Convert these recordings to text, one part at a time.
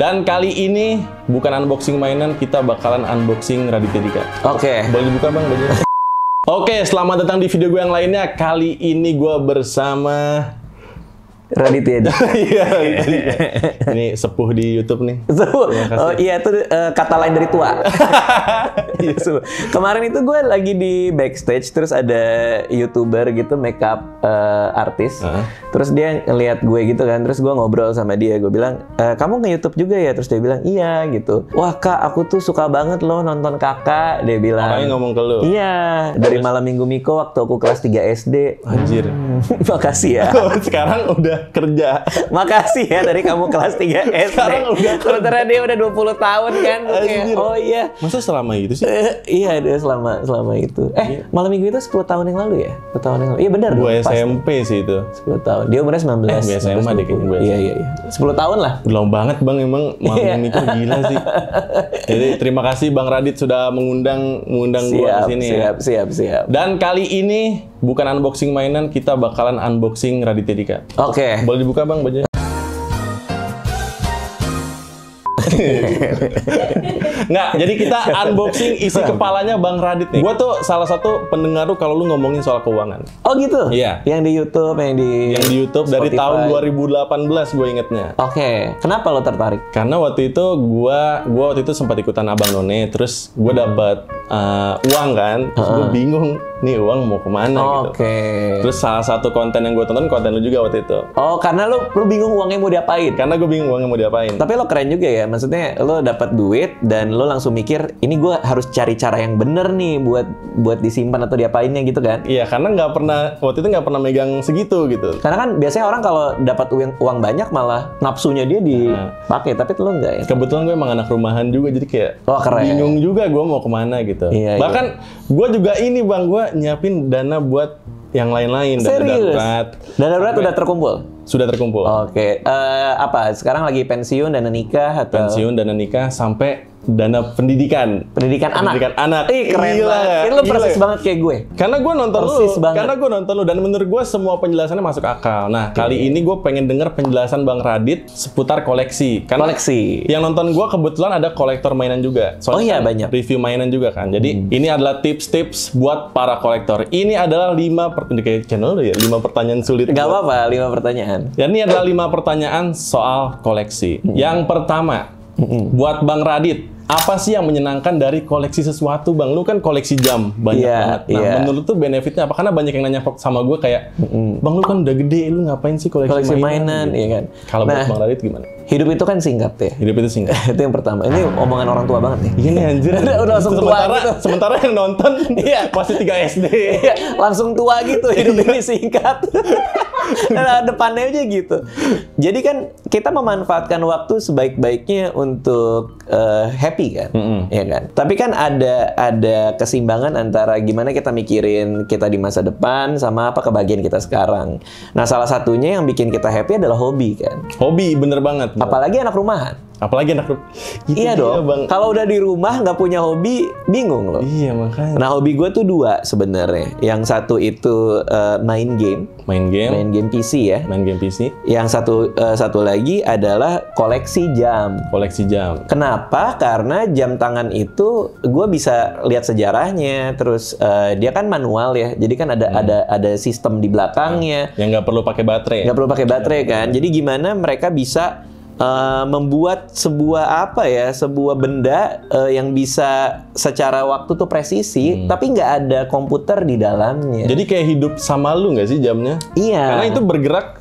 Dan kali ini bukan unboxing mainan, kita bakalan unboxing Raditya Dika. Oke. Boleh dibuka bang bajunya? Oke, selamat datang di video gue yang lainnya. Kali ini gue bersama Raditya. Iya, ini sepuh di YouTube nih. kasih. oh iya itu eh, kata lain dari tua. Iya. Kemarin itu gue lagi di backstage terus ada youtuber gitu makeup eh, artis. Heeh. Terus dia ngeliat gue gitu kan, terus gue ngobrol sama dia. Gue bilang, "Eh, kamu nge YouTube juga ya? Terus dia bilang, iya gitu. Wah kak, aku tuh suka banget loh nonton kakak. Dia bilang. Orangnya ngomong ke lu. Iya, dari malam minggu Miko waktu aku kelas 3 SD. Anjir. Makasih ya. Sekarang udah kerja. Makasih ya dari kamu kelas 3 SD. Sekarang udah Sementara dia udah 20 tahun kan. Oke. Anjir. Oh iya. Masa selama itu sih? Eh, iya dia selama selama itu. Eh, malam minggu itu 10 tahun yang lalu ya? 10 tahun yang lalu. Iya benar. Gue dong, pas. SMP sih itu. 10 tahun. Dia umurnya 19. Eh, gue SMA deh kayaknya, gue Iya, iya, iya. 10 tahun lah. Belum banget bang emang malam Iya. ini tuh gila sih. Jadi terima kasih Bang Radit sudah mengundang mengundang gue ke sini ya. siap, siap, siap. Dan kali ini bukan unboxing mainan, kita bakalan unboxing Raditya Dika. Oke. Boleh dibuka bang bajunya? Nggak, jadi kita unboxing isi kepalanya Bang Radit nih. Gua tuh salah satu pendengar tuh kalau lu ngomongin soal keuangan. Oh gitu? Iya. Yang di YouTube, yang di Yang di YouTube dari Spotify. tahun 2018 gue ingetnya. Oke. Kenapa lo tertarik? Karena waktu itu gua gua waktu itu sempat ikutan Abang None, terus gua dapat uh, uang kan, terus gue bingung nih uang mau ke mana gitu. Oke. Terus salah satu konten yang gue tonton konten lu juga waktu itu. Oh, karena lo lo bingung uangnya mau diapain? Karena gue bingung uangnya mau diapain. Tapi lo keren juga ya, maksudnya lo dapat duit dan lo langsung mikir ini gue harus cari cara yang bener nih buat buat disimpan atau diapainnya gitu kan? Iya, karena nggak pernah waktu itu nggak pernah megang segitu gitu. Karena kan biasanya orang kalau dapat uang uang banyak malah nafsunya dia dipakai, tapi lo enggak ya? Kebetulan gue emang anak rumahan juga, jadi kayak Wah, keren. bingung juga gue mau ke mana gitu. Iya, iya. Bahkan gue juga ini bang, gue nyiapin dana buat yang lain-lain, dana Serius? darurat Dana darurat udah terkumpul? sudah terkumpul. Oke, Eh, apa? Sekarang lagi pensiun, dana nikah atau Pensiun, dana nikah, sampai dana pendidikan. pendidikan anak? Pendidikan anak. Ih keren Gila banget. Ini lo Gila persis ya? banget kayak gue. Karena gue nonton Persis lu, banget. karena gue nonton lu dan menurut gue semua penjelasannya masuk akal. Nah kali ini gue pengen denger penjelasan Bang Radit seputar koleksi. Karena Koleksi. yang nonton gue kebetulan ada kolektor mainan juga. Oh iya, kan banyak. Hmm. Review mainan juga kan. Jadi ini adalah tips-tips buat para kolektor. Ini adalah lima per ini kayak channel ya, lima pertanyaan sulit. Gak apa-apa, lima pertanyaan. Dan ini adalah lima pertanyaan soal koleksi. Hmm. Yang pertama, buat Bang Radit, apa sih yang menyenangkan dari koleksi sesuatu, Bang? Lu kan koleksi jam banyak Iya, banget. Nah, iya. menurut tuh benefitnya apa? Karena banyak yang nanya sama gue kayak, Bang lu kan udah gede, lu ngapain sih koleksi, Koleksi mainan? mainan, iya kan? Kalau Nah, Bang Radit gimana? hidup itu kan singkat ya. Hidup itu singkat. itu yang pertama. Ini omongan orang tua banget nih. Iya nih anjir. Udah- udah langsung tua sementara, gitu. sementara yang nonton Iya. masih 3 SD. Iya, langsung tua gitu hidup ini singkat. nah, depannya aja gitu. Jadi kan kita memanfaatkan waktu sebaik-baiknya untuk eh, happy kan, ya kan. Tapi kan ada ada keseimbangan antara gimana kita mikirin kita di masa depan sama apa kebahagiaan kita sekarang. Nah, salah satunya yang bikin kita happy adalah hobi kan. Hobi bener banget. Apalagi anak rumahan. Apalagi anak Itu iya dong. Bang. Kalau udah di rumah nggak punya hobi, bingung loh. Iya makanya. Nah hobi gue tuh dua sebenarnya. Yang satu itu eh, main game, Main game, main game PC ya. main game PC, Yang satu eh, satu lagi adalah koleksi jam. koleksi jam. Kenapa? Karena jam tangan itu gue bisa lihat sejarahnya. Terus eh, dia kan manual ya, jadi kan ada ada ada sistem di belakangnya. Yang nggak perlu pakai baterai. nggak perlu pakai baterai kan. Jadi gimana mereka bisa eh, membuat sebuah apa ya, sebuah benda eh, yang bisa secara waktu tuh presisi, tapi nggak ada komputer di dalamnya. Jadi kayak hidup sama lu nggak sih jamnya? iya. Karena itu bergerak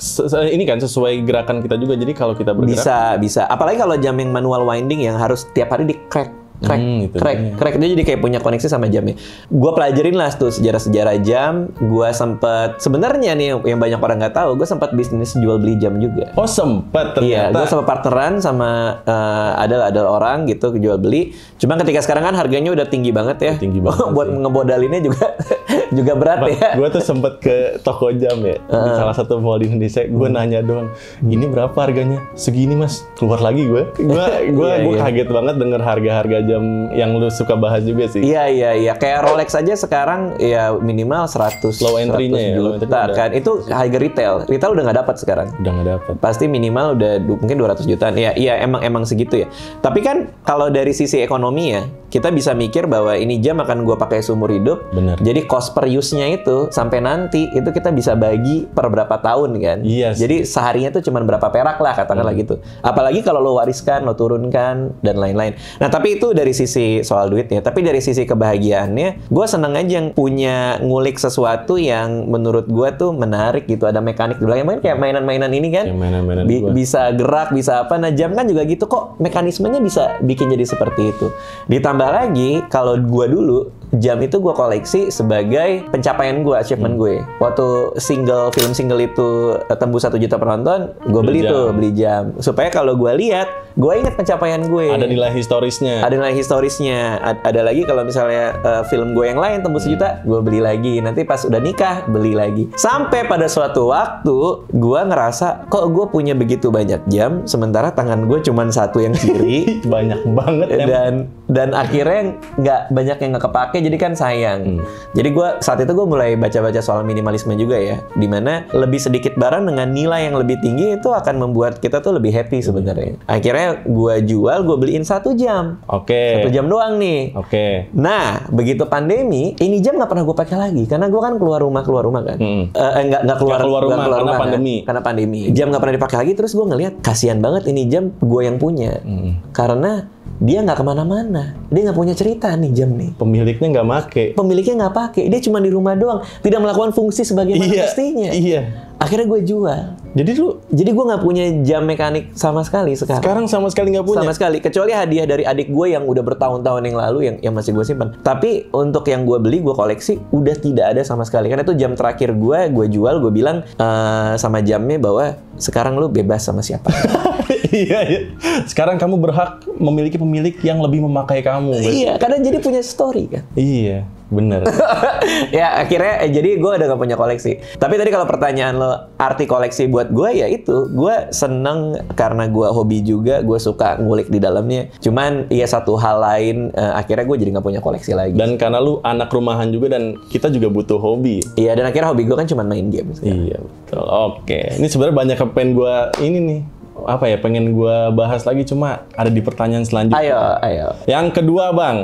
ini kan sesuai gerakan kita juga. Jadi kalau kita bergerak, bisa bisa. Apalagi kalau jam yang manual winding yang harus tiap hari di crack crack Hmm, itu crack dia. crack dia jadi kayak punya koneksi sama jamnya. Gua pelajarin lah tuh sejarah-sejarah jam. Gua sempet sebenarnya nih yang- banyak orang nggak tahu, gue sempat bisnis jual beli jam juga. oh sempet Iya, gue ternyata. sama partneran sama eh, ada ada orang gitu jual beli. Cuma ketika sekarang kan harganya udah tinggi banget ya. Tinggi banget Buat ngebodalinnya juga juga berat ya. gue tuh sempet ke toko jam ya di salah satu mall di Indonesia gue Hmm. nanya doang ini berapa harganya segini mas keluar lagi gue gue gue Iya, gue iya. kaget banget denger harga-harga jam yang lu suka bahas juga sih. Iya iya iya kayak Rolex aja sekarang ya minimal 100 Low entry-nya 100 ya, low entry-nya udah. kan. Itu harga retail. Retail udah nggak dapat sekarang. Udah nggak dapet. Pasti minimal udah mungkin 200 jutaan. Iya iya emang emang segitu ya. Tapi kan kalau dari sisi ekonomi ya, kita bisa mikir bahwa ini jam akan gua pakai seumur hidup. Bener. Jadi cost per use-nya itu sampai nanti itu kita bisa bagi per berapa tahun kan. Iya sih. Hmm. Jadi seharinya tuh cuma berapa perak lah katakanlah gitu. Apalagi kalau lo wariskan, lo turunkan dan lain-lain. Nah tapi itu dari sisi soal duitnya. Tapi dari sisi kebahagiaannya, gue seneng aja yang punya ngulik sesuatu yang menurut gue tuh menarik gitu. Ada mekanik di belakang. Main kayak mainan-mainan ini kan. Kayak mainan-mainan Bi- gua. bisa gerak, bisa apa. Nah jam kan juga gitu kok. Mekanismenya bisa bikin jadi seperti itu. Ditambah lagi kalau gue dulu jam itu gue koleksi sebagai pencapaian gue, achievement Hmm. gue. Waktu single film single itu tembus satu juta penonton, gue beli, Beli tuh beli jam supaya kalau gue lihat, gue ingat pencapaian gue. Ada nilai historisnya. Ada nilai historisnya. A- Ada lagi kalau misalnya eh, film gue yang lain tembus sejuta, gue beli lagi. Nanti pas udah nikah, beli lagi. Sampai pada suatu waktu, gue ngerasa kok gue punya begitu banyak jam, sementara tangan gue cuman satu yang kiri. Banyak banget dan dan akhirnya nggak banyak yang nggak kepake jadi kan sayang jadi gue saat itu gue mulai baca-baca soal minimalisme juga ya di mana lebih sedikit barang dengan nilai yang lebih tinggi itu akan membuat kita tuh lebih happy sebenarnya akhirnya gue jual gue beliin satu jam Oke. satu jam doang nih Oke. Nah, begitu pandemi, ini jam nggak pernah gue pakai lagi karena gue kan keluar rumah keluar rumah kan. Mm. Eh, eh, nggak nggak keluar, keluar rumah karena kan. pandemi. Karena pandemi. Jam nggak pernah dipakai lagi, terus gue ngelihat kasihan banget ini jam gue yang punya Mm. karena dia nggak ke mana-mana, dia nggak punya cerita nih jam nih. Pemiliknya nggak make. Pemiliknya nggak pakai, dia cuma di rumah doang, tidak melakukan fungsi sebagaimana Iya. mestinya. Iya. Akhirnya gue jual. Jadi lu Jadi gue nggak punya jam mekanik sama sekali sekarang. sekarang sama sekali nggak punya. Sama sekali, kecuali hadiah dari adik gue yang udah bertahun-tahun yang lalu yang yang masih gue simpan. Tapi untuk yang gue beli, gue koleksi, udah tidak ada sama sekali. Karena itu jam terakhir gue, gue jual, gue bilang eh, sama jamnya bahwa sekarang lu bebas sama siapa. iya, iya. Sekarang kamu berhak memiliki pemilik yang lebih memakai kamu. iya, karena jadi punya story kan. Iya, bener. ya akhirnya eh, jadi gue udah gak punya koleksi. Tapi tadi kalau pertanyaan lo arti koleksi buat gue ya itu gue seneng karena gue hobi juga, gue suka ngulik di dalamnya. Cuman ya satu hal lain eh, akhirnya gue jadi nggak punya koleksi lagi. Dan karena lu anak rumahan juga dan kita juga butuh hobi. Iya dan akhirnya hobi gue kan cuma main game. Iya betul. Oke. Ini sebenarnya banyak yang pengen gue ini nih apa ya pengen gue bahas lagi cuma ada di pertanyaan selanjutnya. Ayo, ayo. Yang kedua bang,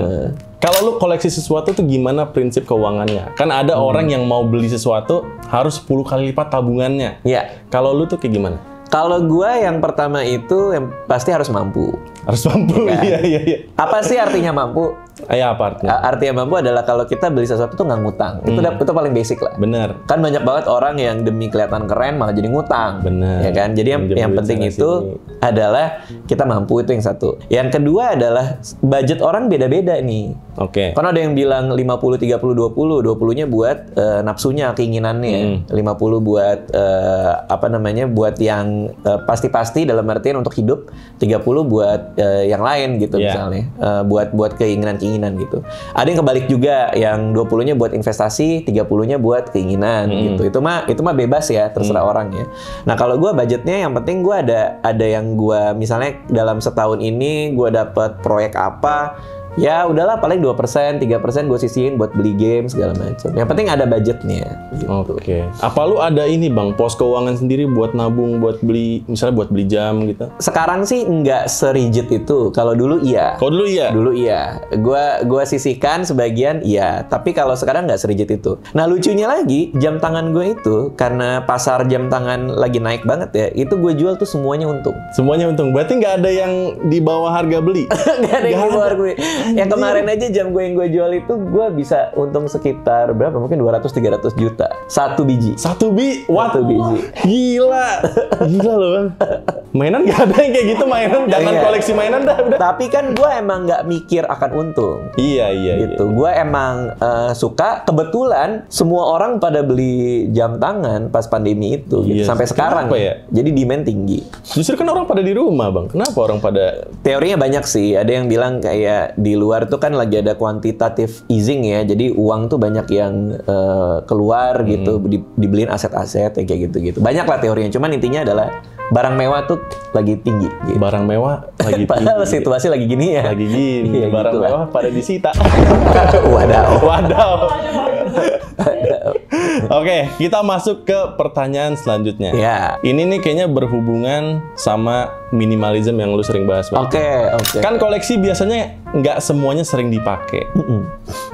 kalau lu koleksi sesuatu tuh gimana prinsip keuangannya? Kan ada orang yang mau beli sesuatu harus 10 kali lipat tabungannya. Ya, Kalau lu tuh kayak gimana? kalau gue yang pertama itu yang pasti harus mampu. Harus mampu. Iya iya iya. Apa sih artinya mampu? Ayah apa artinya? Artinya mampu adalah kalau kita beli sesuatu tuh nggak ngutang. Itu Hmm. dap- itu paling basic lah. Bener. Kan banyak banget orang yang demi kelihatan keren malah jadi ngutang. Bener. Ya kan? Jadi yang, yang penting itu sini. adalah kita mampu itu yang satu. Yang kedua adalah budget orang beda-beda nih. Oke. Kan ada yang bilang 50 30 20, 20-nya buat eh, nafsunya, keinginannya. 50 buat eh, apa namanya? buat yang eh, pasti-pasti dalam artian untuk hidup, 30 buat eh, yang lain gitu Iya. misalnya. Eh, buat buat keinginan-keinginan gitu. Ada yang kebalik juga yang 20-nya buat investasi, 30-nya buat keinginan gitu. Itu mah itu mah bebas ya, terserah orang ya. Nah, kalau gua budgetnya yang penting gua ada ada yang gua misalnya dalam setahun ini gua dapat proyek apa ya udahlah paling 2%, 3% gue sisihin buat beli game segala macam. Yang penting ada budgetnya. gitu. Oke. Apa lu ada ini bang pos keuangan sendiri buat nabung, buat beli, misalnya buat beli jam gitu? Sekarang sih nggak serigid itu. Kalau dulu iya. Kalau dulu iya. Dulu iya. Gua gua sisihkan sebagian iya, tapi kalau sekarang nggak serigid itu. Nah, lucunya lagi, jam tangan gue itu karena pasar jam tangan lagi naik banget ya, itu gue jual tuh semuanya untung. Semuanya untung. Berarti nggak ada yang di bawah harga beli. Gak ada yang di luar gue. Yang kemarin aja jam gue yang gue jual itu gue bisa untung sekitar berapa? Mungkin 200-300 juta. Satu biji. Satu bi, what? Satu biji. Gila, gila loh bang. Mainan nggak ada yang kayak gitu mainan. Jangan Iya. koleksi mainan dah udah. Tapi kan gue emang nggak mikir akan untung. Iya iya. gitu. Gue emang eh, suka. Kebetulan semua orang pada beli jam tangan pas pandemi itu gitu. Iya. sampai sekarang. Ya? Jadi demand tinggi. Justru kan orang pada di rumah bang. Kenapa orang pada? Teorinya banyak sih. Ada yang bilang kayak di luar tuh kan lagi ada quantitative easing ya. Jadi uang tuh banyak yang eh, keluar gitu, di- dibeliin aset-aset ya kayak gitu-gitu. Banyak lah teorinya. Cuman intinya adalah barang mewah tuh lagi tinggi. Gitu. Barang mewah lagi Padahal tinggi. situasi lagi gini ya. Lagi gini, Iya, barang gitu lah. mewah pada disita. Wadaw. Wadaw. Oke, kita masuk ke pertanyaan selanjutnya. Ya. Ini nih kayaknya berhubungan sama minimalism yang lu sering bahas. Oke, oke. Kan koleksi biasanya nggak semuanya sering dipakai.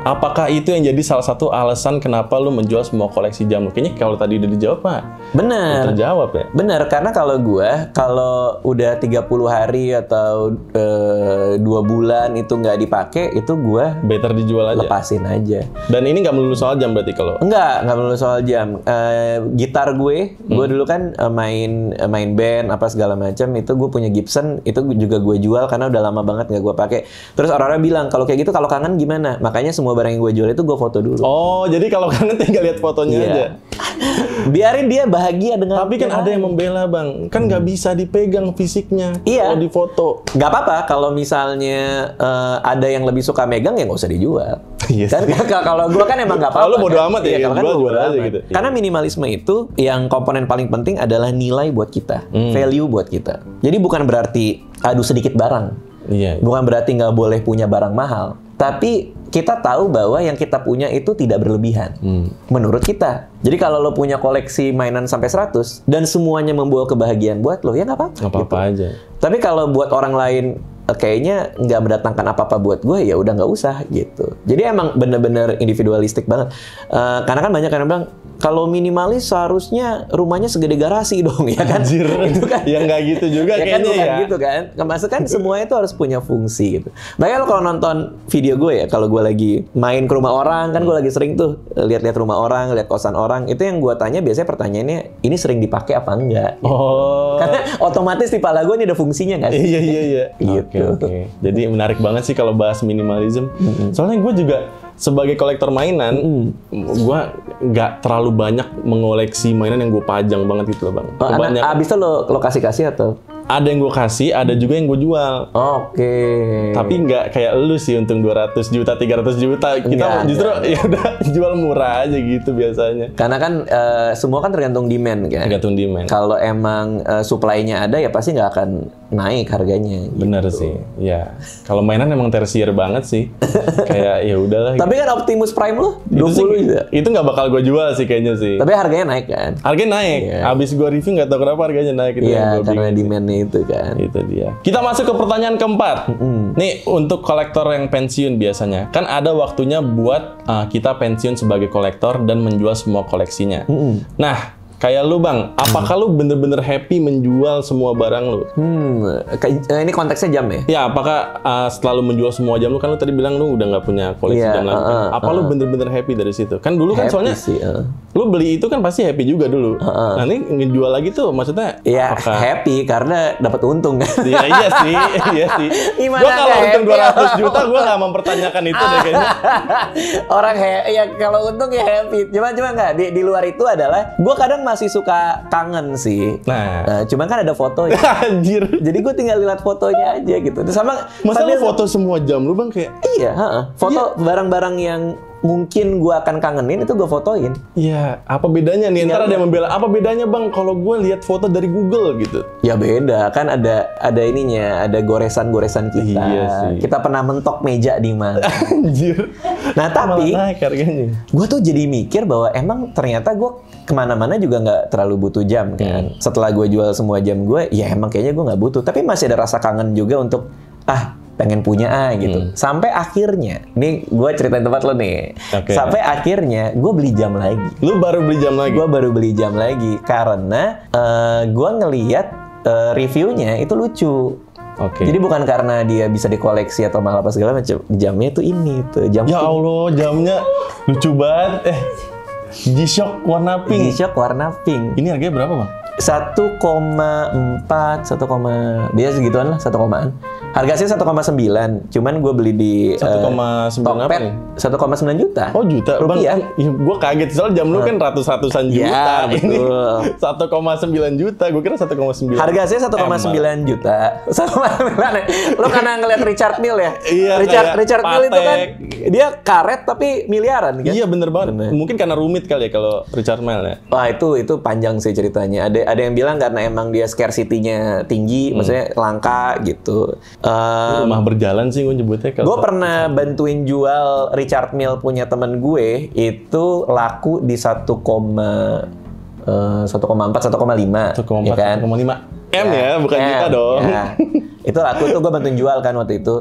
Apakah itu yang jadi salah satu alasan kenapa lu menjual semua koleksi jam lu? Kayaknya kalau tadi udah dijawab mah Bener. terjawab ya. Bener, karena kalau gua kalau udah 30 hari atau eh, dua bulan itu nggak dipakai, itu gua Better dijual aja. lepasin aja. Dan ini nggak melulu soal jam berarti kalau Enggak, nggak melulu soal jam. Eh, gitar gue, gue Hmm. dulu kan eh, main eh, main band apa segala macam itu gue punya Gibson itu juga gue jual karena udah lama banget nggak gue pakai. Terus orang-orang bilang kalau kayak gitu kalau kangen gimana? Makanya semua barang yang gue jual itu gue foto dulu. Oh, jadi kalau kangen tinggal lihat fotonya Iya. aja. Biarin dia bahagia dengan. Tapi kan ada yang membela, Bang. Kan nggak bisa dipegang fisiknya Iya. kalau di foto. nggak apa-apa kalau misalnya eh, ada yang lebih suka megang ya nggak usah dijual. Iya kan kalau gue kan emang nggak apa-apa. Kalau bodo kan. amat ya, Iya, kalau kan jual bodo amat. gitu. Karena minimalisme itu yang komponen paling penting adalah nilai buat kita, Hmm. value buat kita. Jadi bukan berarti aduh sedikit barang, Iya. bukan berarti nggak boleh punya barang mahal, tapi kita tahu bahwa yang kita punya itu tidak berlebihan. Hmm. Menurut kita. Jadi kalau lo punya koleksi mainan sampai 100 dan semuanya membawa kebahagiaan buat lo, ya nggak apa-apa. Nggak apa-apa aja. Tapi kalau buat orang lain kayaknya nggak mendatangkan apa-apa buat gue ya udah nggak usah gitu. Jadi emang bener-bener individualistik banget. Eh, karena kan banyak yang bilang kalau minimalis seharusnya rumahnya segede garasi dong ya kan? Anjir. itu kan. ya nggak gitu juga ya kan kayaknya bukan ya. gitu kan. Maksud kan semuanya itu harus punya fungsi gitu. Makanya lo kalau nonton video gue ya, kalau gue lagi main ke rumah orang kan gue lagi sering tuh lihat-lihat rumah orang, lihat kosan orang, itu yang gue tanya biasanya pertanyaannya ini sering dipakai apa enggak? Oh. Karena otomatis di pala gue ini ada fungsinya kan? Iya iya iya. Gitu. Oke oke. Jadi menarik banget sih kalau bahas minimalism. Soalnya gue juga sebagai kolektor mainan, gue nggak terlalu banyak mengoleksi mainan yang gue pajang banget gitu loh bang. Oh, Kebanyakan abis itu lo, lo kasih-kasih atau? ada yang gue kasih, ada juga yang gue jual. Oke. Tapi nggak kayak lu sih untung 200 juta, 300 juta. Kita Nggak, justru ya udah jual murah aja gitu biasanya. Karena kan eh, semua kan tergantung demand kan. Tergantung demand. Kalau emang eh, supply-nya ada ya pasti nggak akan naik harganya. gitu. Bener sih, ya. Kalau mainan emang tersier banget sih. kayak ya udahlah. Tapi kan Optimus Prime lo itu 20 sih, itu nggak bakal gue jual sih kayaknya sih. Tapi harganya naik kan? Harganya naik. Iya. Abis gue review nggak tahu kenapa harganya naik. Iya, gua karena demand-nya itu kan. Itu dia. Kita masuk ke pertanyaan keempat. Nih untuk kolektor yang pensiun biasanya, kan ada waktunya buat uh, kita pensiun sebagai kolektor dan menjual semua koleksinya. Nah, kayak lu bang, apakah lu bener-bener happy menjual semua barang lu? Hmm, eh, ini konteksnya jam ya? Ya, apakah uh, setelah lu menjual semua jam lu kan lu tadi bilang lu udah nggak punya koleksi Iya, jam lagi. kan? uh-uh, Apa lu bener-bener happy dari situ? Kan dulu kan soalnya sih. eh. lu beli itu kan pasti happy juga dulu. Nah, ini ngejual lagi tuh maksudnya Iya, apakah happy karena dapat untung kan. Iya, iya sih, iya sih. Gimana Gua kalau untung happy? 200 juta, gua nggak mempertanyakan itu deh kayaknya. Orang ya kalau untung ya happy. Cuma cuma nggak di, di luar itu adalah gue kadang masih suka kangen sih. Nah, Nah, cuma kan ada fotonya. anjir. Jadi gue tinggal lihat fotonya aja gitu. Terus sama Masa lu foto semua jam lu bang kayak, Iya, heeh. foto barang-barang yang mungkin gue akan kangenin itu gue fotoin. ya apa bedanya nih? Ntar ada yang membela, apa bedanya bang kalau gue lihat foto dari Google gitu? Ya beda kan ada ada ininya, ada goresan-goresan kita. Iya sih. Kita pernah mentok meja di mana. Anjir. Nah tapi gue tuh jadi mikir bahwa emang ternyata gue ke mana-mana juga nggak terlalu butuh jam kan. Setelah gue jual semua jam gue, ya emang kayaknya gue nggak butuh. Tapi masih ada rasa kangen juga untuk ah pengen punya ah gitu. Sampai akhirnya, nih gue ceritain tempat lo nih. Oke. Sampai akhirnya gue beli jam lagi. Lu baru beli jam lagi? Gue baru beli jam lagi karena eh, gue ngeliat eh, reviewnya itu lucu. Oke. Jadi bukan karena dia bisa dikoleksi atau mahal apa segala macam. Jamnya itu ini tuh jam Ya Allah, jamnya lucu banget. Eh, G-Shock warna pink. G-Shock warna pink. Ini harganya berapa bang? 1,4 1, dia segituan lah 1 komaan Harganya 1,9, cuman gue beli di 1,9 apa Tokped nih? 1,9 juta. Oh juta, Rupiah. bang. Ya, gue kaget soalnya jam lu kan ratus-ratusan Ya, juta. Ini betul. 1,9 juta. Gue kira 1,9. Harga saya 1,9 juta. 1,9. Lo karena ngeliat Richard Mille ya? Iya, Richard Richard Mille itu kan dia karet tapi miliaran kan? Iya bener banget. Bener. Mungkin karena rumit kali ya kalau Richard Mille ya. Wah itu itu panjang sih ceritanya. Ada ada yang bilang karena emang dia scarcity-nya tinggi, maksudnya langka gitu. Eh, Rumah berjalan sih gue nyebutnya kalau. gue pernah bantuin jual Richard Mille punya temen gue itu laku di 1, eh, 1,4 1,5 1,4, ya kan? 1,5 M ya, bukan M, juta dong. ya. Itu laku itu gue bantuin jual kan waktu itu.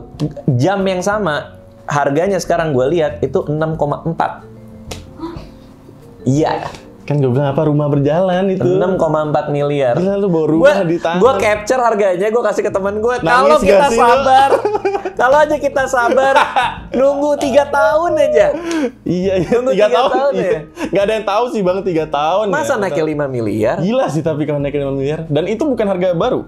Jam yang sama harganya sekarang gue lihat itu 6,4. Iya, Kan gue bilang apa rumah berjalan itu. 6,4 miliar. Gila lu bawa Gua, rumah di tangan. gua capture harganya, gue kasih ke temen gue. Kalau gak kita sabar, kalau aja kita sabar, nunggu tiga tahun aja. Iya, iya Tunggu tiga tiga tahun. tahun iya. ya? Nggak ada yang tahu sih bang tiga tahun. Masa ya. naiknya 5 miliar? Gila sih tapi kalau naik 5 miliar. Dan itu bukan harga baru.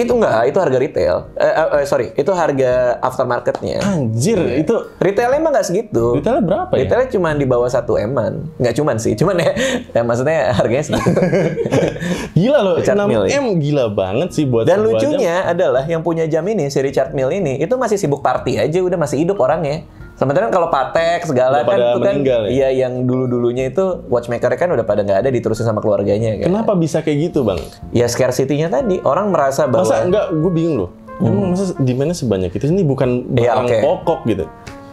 Itu enggak, itu harga retail. Eh, eh, eh, sorry, itu harga aftermarketnya. Anjir, itu Retailnya emang nggak segitu. retailnya berapa ya? Retailnya cuma di bawah satu eman. Nggak cuman sih, cuman ya, ya maksudnya harganya segitu. Gila loh, Richard 6 Mille, ya. M gila banget sih buat Dan sebuah jam. lucunya adalah yang punya jam ini, si Richard Mille ini, itu masih sibuk party aja, udah masih hidup orangnya. Sementara kan kalau Patek segala Udah kan itu kan, ya? iya yang dulu-dulunya itu watchmaker kan udah pada nggak ada diterusin sama keluarganya kan. Kenapa bisa kayak gitu bang? Ya scarcity-nya tadi orang merasa bahwa Masa enggak, gue bingung loh. Emang masa demandnya sebanyak itu? Ini bukan Hmm. Iya, barang oke. pokok gitu.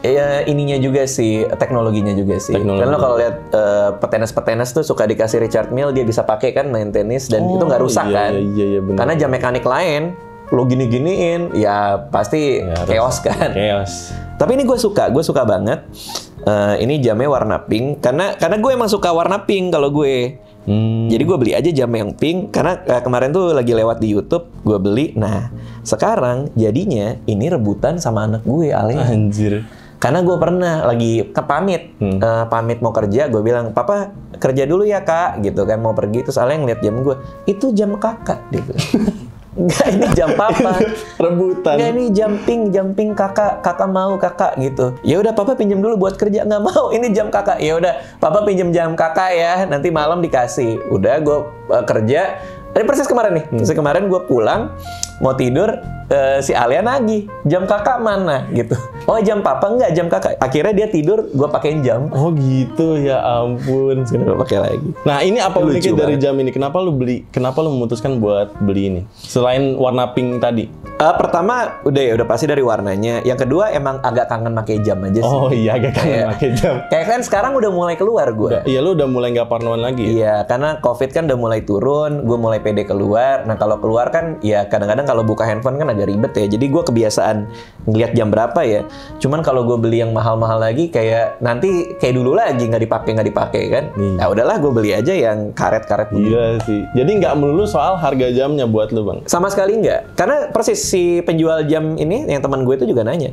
Ya ininya juga sih, teknologinya juga sih. Teknologi. Karena kalau lihat eh, petenis-petenis tuh suka dikasih Richard Mille, dia bisa pakai kan main tenis dan itu nggak rusak iya, kan. Iya, iya, iya benar. Karena jam mekanik lain, lo gini-giniin, ya pasti Ya, chaos kan. Chaos. Tapi ini gue suka, gue suka banget. Eh, ini jamnya warna pink karena karena gue emang suka warna pink kalau gue. Hmm. Jadi gue beli aja jam yang pink karena eh, kemarin tuh lagi lewat di YouTube, gue beli. Nah, sekarang jadinya ini rebutan sama anak gue, Ale. Anjir. Karena gue pernah lagi ke pamit, Hmm. eh, pamit mau kerja, gue bilang, papa kerja dulu ya kak, gitu kan mau pergi. Terus Ale ngeliat jam gue, itu jam kakak, gitu. Enggak, ini jam papa. Rebutan. Enggak ini jumping, jumping kakak, kakak mau kakak gitu. Ya udah papa pinjam dulu buat kerja nggak mau. Ini jam kakak. Ya udah papa pinjam jam kakak ya. Nanti malam dikasih. Udah gue kerja. Tadi persis kemarin nih. Persis kemarin gue pulang mau tidur eh, si Alia nagih jam kakak mana gitu. Oh jam papa enggak jam kakak. Akhirnya dia tidur gue pakein jam. Oh gitu, ya ampun. Sekarang gue pakai lagi. Nah ini apa Lucu uniknya dari jam ini? Kenapa lu beli? Kenapa lu memutuskan buat beli ini? Selain warna pink tadi. Eh, pertama udah ya udah pasti dari warnanya. Yang kedua emang agak kangen pakai jam aja sih. Oh iya, agak kangen Iya. pakai jam. Kayak kan sekarang udah mulai keluar gue. Iya, lu udah mulai nggak parnoan lagi. ya? Iya, karena COVID kan udah mulai turun, gue mulai pede keluar. Nah kalau keluar kan, ya kadang-kadang kalau buka handphone kan agak ribet ya. Jadi gue kebiasaan ngeliat jam berapa ya. Cuman kalau gue beli yang mahal-mahal lagi, kayak nanti kayak dulu lagi nggak dipakai nggak dipakai kan. Iya. Ya udahlah, gue beli aja yang karet-karet. Iya sih. Jadi nggak melulu soal harga jamnya buat lu bang. Sama sekali nggak, karena persis si penjual jam ini yang teman gue itu juga nanya,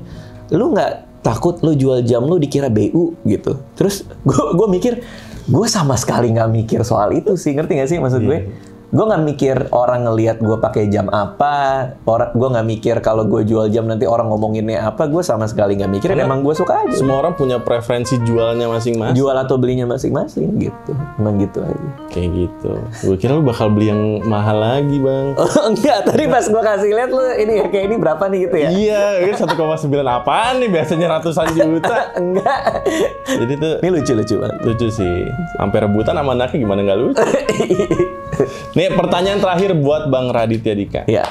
lu nggak takut lu jual jam lu dikira BU gitu. Terus gue gue mikir, gue sama sekali nggak mikir soal itu sih, ngerti nggak sih maksud gue? Gue nggak mikir orang ngelihat gue pakai jam apa, orang gue nggak mikir kalau gue jual jam nanti orang ngomonginnya apa, gue sama sekali nggak. Karena Emang gue suka aja. Semua orang punya preferensi jualnya masing-masing. Jual atau belinya masing-masing gitu, emang gitu aja. Kayak gitu. Gue kira lu bakal beli yang mahal lagi bang. Oh, enggak, tadi pas gue kasih lihat lu ini ya, kayak ini berapa nih gitu ya? Iya, ini 1,9 apaan nih? Biasanya ratusan juta. enggak. Jadi tuh Ini lucu-lucu banget. lucu sih. Sampai rebutan sama anaknya gimana nggak lucu? Nih pertanyaan terakhir buat Bang Raditya Dika. ya.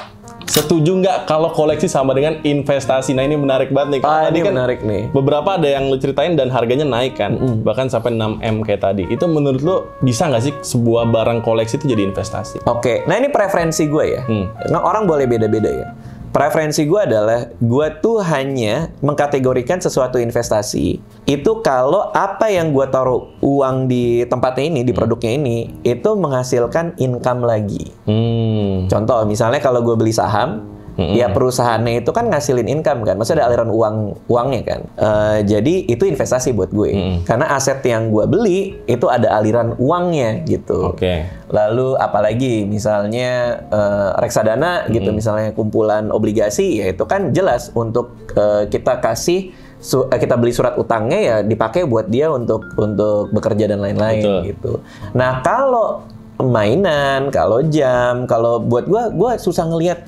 Setuju nggak kalau koleksi sama dengan investasi? Nah ini menarik banget nih. Ah, tadi ini kan menarik nih. Beberapa ada yang lu ceritain dan harganya naik kan, bahkan sampai 6 m kayak tadi. Itu menurut lu bisa nggak sih sebuah barang koleksi itu jadi investasi? Oke, nah ini preferensi gue ya. Hmm. Nah, orang boleh beda-beda ya. Preferensi gue adalah gue tuh hanya mengkategorikan sesuatu investasi itu kalau apa yang gue taruh uang di tempatnya ini, di produknya ini, itu menghasilkan income lagi. Hmm. Contoh, misalnya kalau gue beli saham, Ya perusahaannya itu kan ngasilin income kan, maksudnya ada aliran uang uangnya kan. Eh, jadi itu investasi buat gue, karena aset yang gue beli itu ada aliran uangnya gitu. Oke. Lalu apalagi misalnya eh, reksadana gitu, misalnya kumpulan obligasi, ya itu kan jelas untuk eh, kita kasih su- kita beli surat utangnya ya dipakai buat dia untuk untuk bekerja dan lain-lain gitu. Nah kalau mainan, kalau jam, kalau buat gua, gua susah ngelihat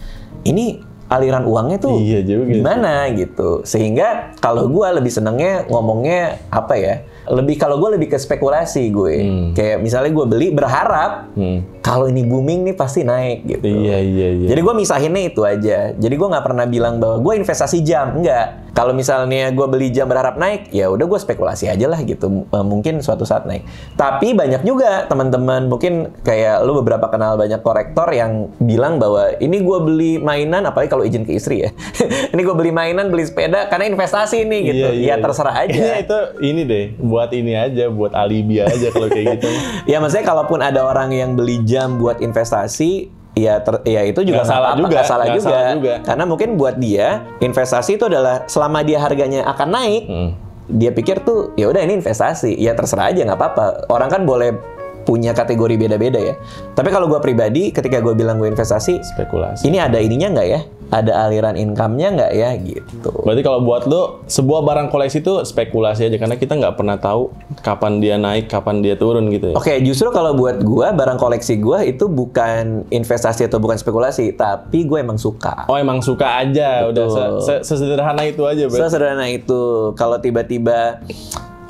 ini aliran uangnya tuh Iya gimana gitu. Sehingga kalau gua lebih senengnya ngomongnya apa ya? Lebih kalau gua lebih ke spekulasi gue. Kayak misalnya gue beli berharap Hmm. kalau ini booming nih pasti naik gitu. Iya iya iya. Jadi gue misahinnya itu aja. Jadi gue nggak pernah bilang bahwa gue investasi jam, enggak. Kalau misalnya gue beli jam berharap naik, ya udah gue spekulasi aja lah gitu. Mungkin suatu saat naik. Tapi banyak juga teman-teman mungkin kayak lu beberapa kenal banyak korektor yang bilang bahwa ini gue beli mainan, apalagi kalau izin ke istri ya. ini gue beli mainan, beli sepeda karena investasi nih gitu. Iya, iya, ya terserah aja. Ini itu ini deh, buat ini aja, buat alibi aja kalau kayak gitu. ya maksudnya kalaupun ada orang yang beli jam buat investasi ya ter- ya itu juga Nggak salah juga, salah, juga. salah juga. karena mungkin buat dia investasi itu adalah selama dia harganya akan naik Hmm. dia pikir tuh ya udah ini investasi ya terserah aja nggak apa-apa orang kan boleh punya kategori beda-beda ya tapi kalau gue pribadi ketika gue bilang gue investasi Spekulasi. ini ada ininya nggak ya ada aliran income-nya nggak ya gitu Berarti kalau buat lu sebuah barang koleksi itu spekulasi aja karena kita nggak pernah tahu kapan dia naik, kapan dia turun gitu ya. Oke, justru kalau buat gua barang koleksi gua itu bukan investasi atau bukan spekulasi, tapi gue emang suka. Oh emang suka aja, udah se- Betul. se- sesederhana itu aja, berarti. Sesederhana itu. Kalau tiba-tiba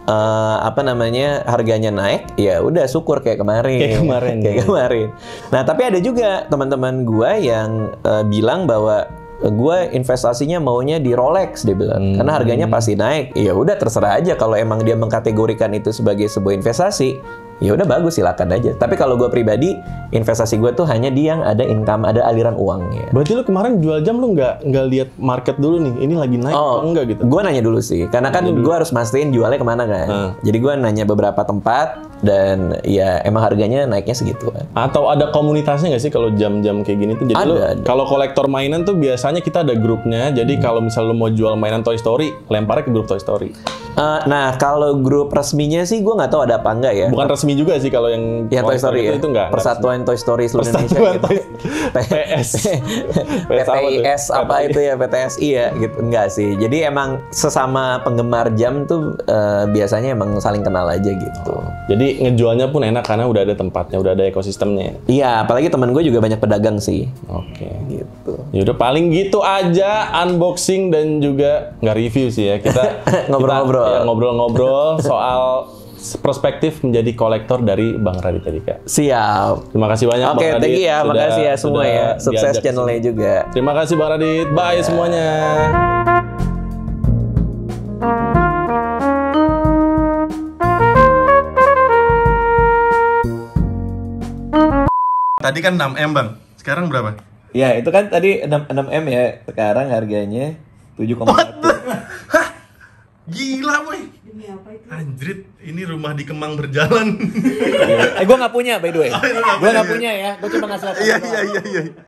eh, apa namanya harganya naik, ya udah syukur kayak kemarin. Kayak kemarin, kayak ya. kemarin. Nah, tapi ada juga teman-teman gua yang eh, bilang bahwa gue investasinya maunya di Rolex dia bilang. Karena harganya pasti naik. Ya udah terserah aja. Kalau emang dia mengkategorikan itu sebagai sebuah investasi ya udah bagus silakan aja. Tapi kalau gue pribadi investasi gue tuh hanya di yang ada income ada aliran uangnya Berarti lu kemarin jual jam lu nggak nggak lihat market dulu nih, ini lagi naik Oh, atau enggak gitu? Gue nanya dulu sih, karena kan gue harus mastiin jualnya ke mana kan. Hmm. Jadi gue nanya beberapa tempat dan ya emang harganya naiknya segitu kan. Atau ada komunitasnya nggak sih kalau jam-jam kayak gini tuh? Jadi Ada, lu ada. kalau kolektor mainan tuh biasanya kita ada grupnya. Jadi kalau misal lu mau jual mainan Toy Story, lemparnya ke grup Toy Story. Eh, nah kalau grup resminya sih gue nggak tahu ada apa enggak ya. Bukan resmi juga sih kalau yang Ya Toy Story itu, ya. itu enggak. Persatuan Toy Story seluruh Indonesia Persatuan gitu. Toy- PS. PTIS apa itu ya PTSI ya gitu enggak sih. Jadi emang sesama penggemar jam tuh eh, biasanya emang saling kenal aja gitu. Jadi ngejualnya pun enak karena udah ada tempatnya, udah ada ekosistemnya. Iya, apalagi teman gue juga banyak pedagang sih. Oke. Gitu. Ya udah paling gitu aja unboxing dan juga nggak review sih ya kita Ngobrol-ngobrol. ya, ngobrol-ngobrol soal perspektif menjadi kolektor dari Bang Raditya Dika. Siap. Terima kasih banyak Oke, Bang Radit. thank you ya. sudah- Makasih ya semua ya. Sukses channelnya juga. Terima kasih Bang Radit. Bye semuanya. Tadi kan 6M Bang. Sekarang berapa? Ya, itu kan tadi 6, 6M ya. Sekarang harganya 7,1. Gila, boy. Anjrit, ini rumah di Kemang berjalan. eh, gue nggak punya by the way. Oh, nggak Gue nggak punya. punya ya. Gue cuma ngasih Iya, iya, iya, iya.